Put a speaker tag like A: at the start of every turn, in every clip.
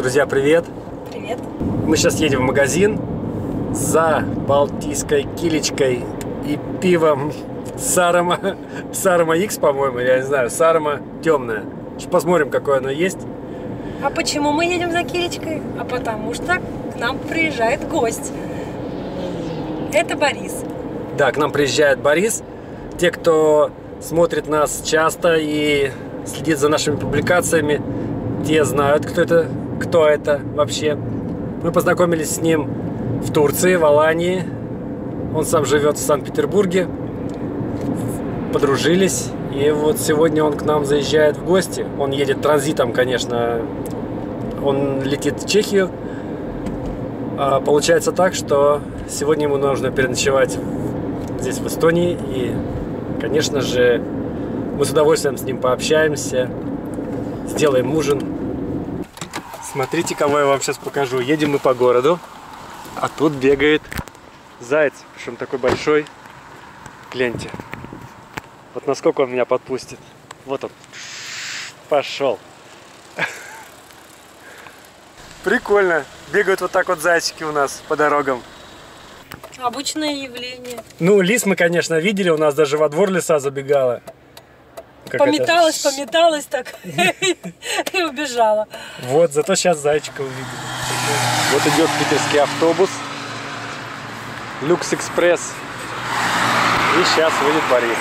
A: Друзья, привет!
B: Привет.
A: Мы сейчас едем в магазин за балтийской килечкой и пивом Сарама, Сарама X, по-моему, я не знаю, Сарама темная. Сейчас посмотрим, какое оно есть.
B: А почему мы едем за Киречкой? А потому что к нам приезжает гость. Это Борис.
A: Да, к нам приезжает Борис. Те, кто смотрит нас часто и следит за нашими публикациями, те знают, кто это, кто это вообще. Мы познакомились с ним в Турции, в Алании. Он сам живет в Санкт-Петербурге. Подружились. И вот сегодня он к нам заезжает в гости. Он едет транзитом, конечно. Он летит в Чехию. А получается так, что сегодня ему нужно переночевать здесь, в Эстонии. И, конечно же, мы с удовольствием с ним пообщаемся, сделаем ужин. Смотрите, кого я вам сейчас покажу. Едем мы по городу, а тут бегает заяц, причем такой большой. Гляньте. Вот насколько он меня подпустит. Вот он. Пошел. Прикольно. Бегают вот так вот зайчики у нас по дорогам.
B: Обычное явление.
A: Ну, лис мы, конечно, видели. У нас даже во двор лиса забегала. Как
B: пометалась,
A: это?
B: пометалась так и убежала.
A: Вот, зато сейчас зайчика увидели. Вот идет питерский автобус. Люкс Экспресс. И сейчас выйдет Борис.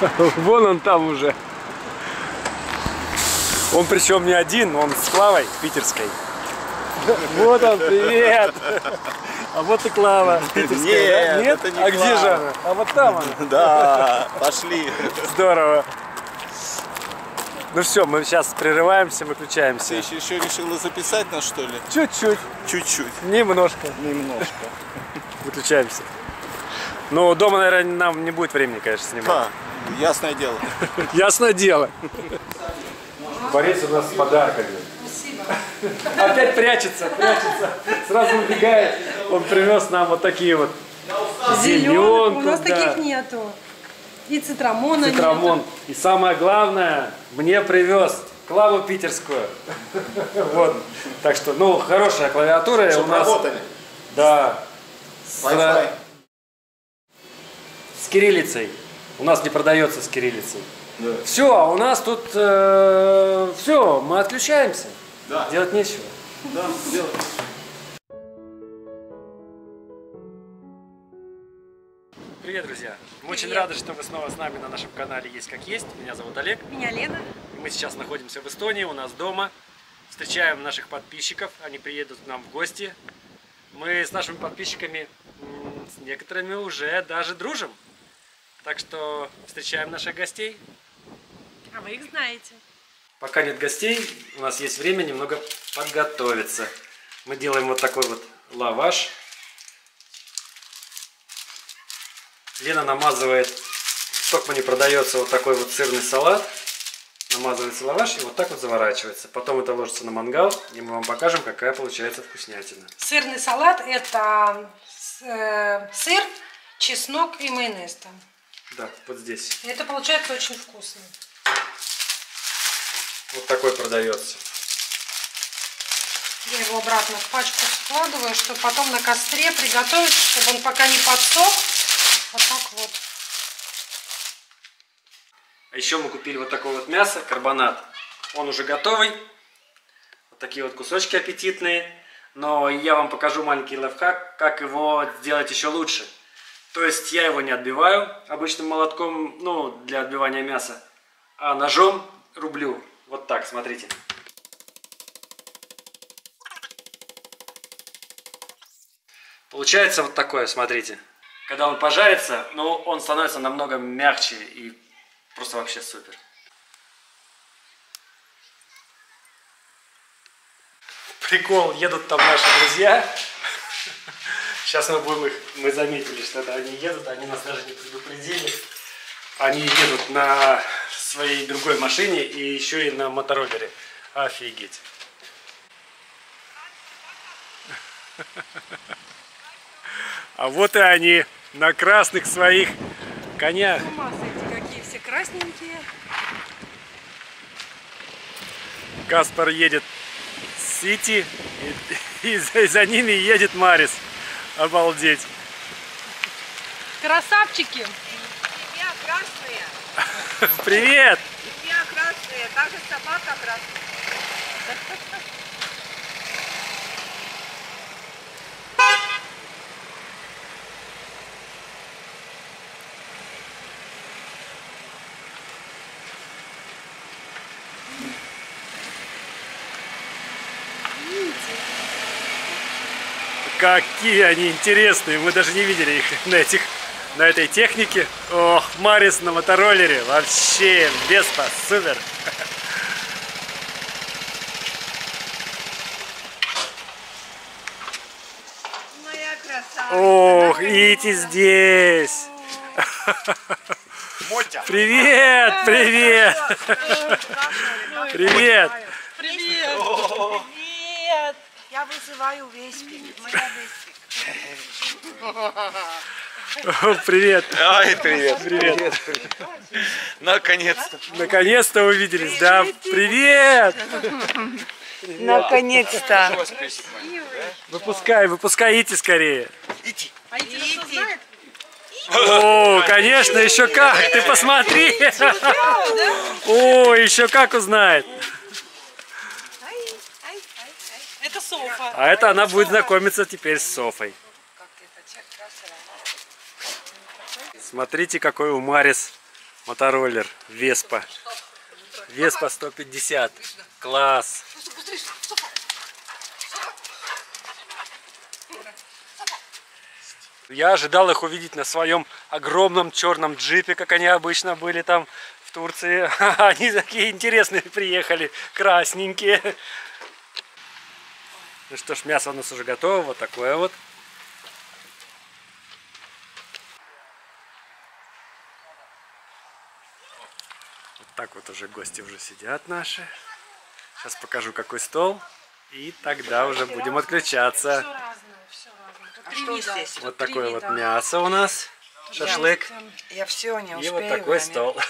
A: Вон он там уже. Он причем не один, он с Клавой питерской. Вот он, привет! А вот и Клава питерская. да?
C: Нет, это не
A: А где
C: Клава.
A: же она? А вот там она.
C: Да, пошли.
A: Здорово. Ну все, мы сейчас прерываемся,
C: Ты
A: выключаемся.
C: еще, еще решила записать нас, что ли?
A: Чуть-чуть,
C: Чуть-чуть.
A: немножко.
C: Немножко.
A: Выключаемся. Ну, дома, наверное, нам не будет времени, конечно, снимать.
C: А, ясное дело.
A: Ясно дело. Борис у нас с подарками. Опять прячется, прячется. Сразу убегает. Он привез нам вот такие вот зеленку,
B: у нас
A: да,
B: таких нету. И цитрамона
A: цитрамон.
B: нету.
A: И самое главное, мне привез клаву питерскую. Вот. Так что, ну, хорошая клавиатура у
C: Чтоб
A: нас.
C: работали.
A: Да. С, с кириллицей. У нас не продается с кириллицей.
C: Да.
A: Все, а у нас тут все, мы отключаемся.
C: Да.
A: Делать нечего.
C: Да, делай.
A: Привет, друзья! Мы очень рады, что вы снова с нами на нашем канале Есть как есть. Меня зовут Олег.
B: Меня Лена.
A: И Мы сейчас находимся в Эстонии, у нас дома. Встречаем наших подписчиков, они приедут к нам в гости. Мы с нашими подписчиками, с некоторыми уже даже дружим. Так что встречаем наших гостей.
B: А вы их знаете.
A: Пока нет гостей, у нас есть время немного подготовиться. Мы делаем вот такой вот лаваш. Лена намазывает, в Стокмане продается вот такой вот сырный салат. Намазывается лаваш и вот так вот заворачивается. Потом это ложится на мангал, и мы вам покажем, какая получается вкуснятина.
B: Сырный салат это э, сыр, чеснок и майонез там.
A: Да, вот здесь.
B: И это получается очень вкусно.
A: Вот такой продается.
B: Я его обратно в пачку складываю, чтобы потом на костре приготовить, чтобы он пока не подсох. Вот так вот.
A: А еще мы купили вот такое вот мясо, карбонат. Он уже готовый. Вот такие вот кусочки аппетитные. Но я вам покажу маленький лайфхак, как его сделать еще лучше. То есть я его не отбиваю обычным молотком, ну, для отбивания мяса, а ножом рублю. Вот так, смотрите. Получается вот такое, смотрите. Когда он пожарится, ну, он становится намного мягче и просто вообще супер. Прикол, едут там наши друзья. Сейчас мы будем их, мы заметили, что это они едут, они нас даже не предупредили. Они едут на своей другой машине и еще и на мотороллере. Офигеть. А вот и они на красных своих конях.
B: Какие все красненькие.
A: Каспар едет с Сити, и, и за, и за ними едет Марис. Обалдеть.
B: Красавчики!
A: Привет!
D: семья красная, даже собака красная.
A: Какие они интересные, мы даже не видели их на этих на этой технике. Ох, Марис на мотороллере, вообще, Веспа, супер. Ох, Ити здесь.
C: Мотя.
A: Привет, привет, привет.
B: Привет!
D: Привет. Я вызываю Веспи. Моя Веспи.
A: Привет,
C: Ай, привет.
A: привет.
C: Наконец-то.
A: Наконец-то увиделись, да? Привет!
D: Наконец-то.
A: Выпускай, выпускай Ити скорее.
B: А Ити что знает?
A: О, конечно, еще как! Ты посмотри! О, еще как узнает!
B: Это Софа.
A: А это она будет знакомиться теперь с Софой. Смотрите, какой у Марис мотороллер Веспа. Веспа 150. Класс. Я ожидал их увидеть на своем огромном черном джипе, как они обычно были там в Турции. Они такие интересные приехали, красненькие. Ну что ж, мясо у нас уже готово, вот такое вот. Вот так вот уже гости уже сидят наши. Сейчас покажу какой стол. И тогда уже будем отключаться.
D: А?
A: Вот такое вот мясо у нас. Шашлык.
D: Я все не
A: И
D: успею.
A: вот такой стол.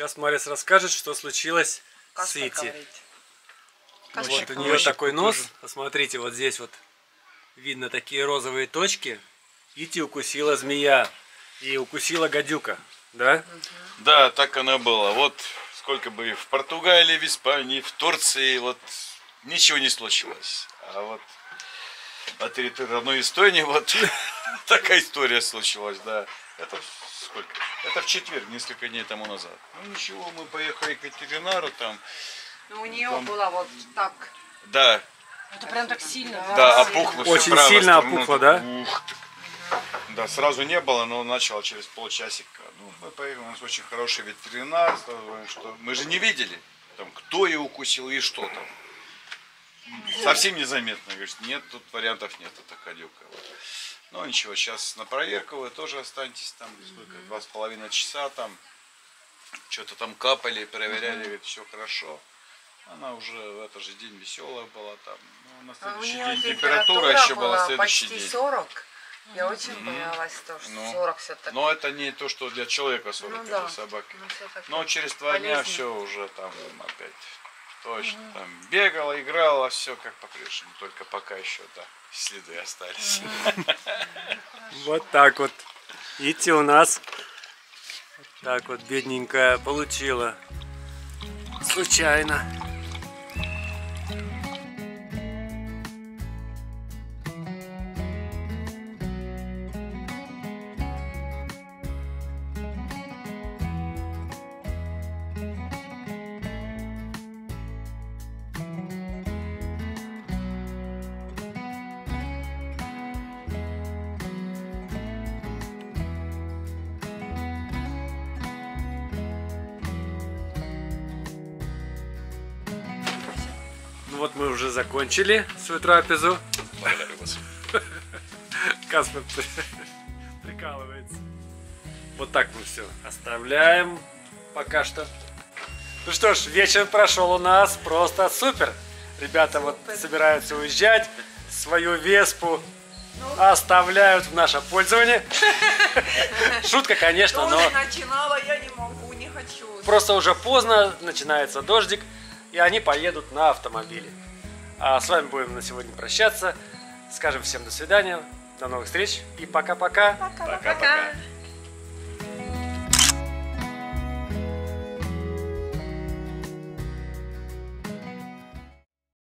A: Сейчас Марис расскажет, что случилось с Ити. Ну Вот у нее такой нос. Посмотрите, вот здесь вот видно такие розовые точки. Ити укусила змея. И укусила гадюка. Да?
E: Да, так оно было. Вот сколько бы и в Португалии, в Испании, в Турции, вот ничего не случилось. А вот на территории родной Эстонии вот такая история случилась, да. Это сколько? Это в четверг, несколько дней тому назад. Ну ничего, мы поехали к ветеринару там.
D: Ну, у нее было вот так.
E: Да,
B: Это прям так сильно.
E: да, опухло всё,
A: Очень сильно опухло, да?
E: ух. Да, сразу не было, но начало через полчасика. Ну, мы поехали, у нас очень хороший ветеринар, что мы же не видели, там, кто ее укусил и что там. Совсем незаметно. Говорит, нет, тут вариантов нет, это гадюка. Вот. Ну ничего, сейчас на проверку вы тоже останетесь там сколько, два с половиной часа там. Что-то там капали, проверяли, говорит, все хорошо. Она уже в этот же день веселая была там. Ну, на
D: А
E: следующий
D: нее
E: день температура еще была,
D: была
E: следующий
D: почти
E: день.
D: 40. Я очень боялась тоже.
E: Ну,
D: 40 все-таки.
E: Но это не то, что для человека 40,
D: Ну
E: это
D: да.
E: для собаки.
D: Ну, всё-таки
E: Но через два дня
D: полезнее.
E: все уже там опять точно. Там бегала, играла, все как по-прежнему. Только пока еще, да, следы остались.
A: Вот так вот. Ити у нас так вот бедненькая получила. Случайно. Вот мы уже закончили свою трапезу. Каспер при- прикалывается. Вот так мы все оставляем пока что. Ну что ж, вечер прошел у нас просто супер. Ребята вот собираются уезжать. Свою Веспу оставляют в наше пользование. Шутка, конечно, но
D: начинала, я не могу, не хочу.
A: просто уже поздно, начинается дождик, и они поедут на автомобиле. А с вами будем на сегодня прощаться. Скажем всем до свидания, до новых встреч и пока-пока.
C: Пока-пока.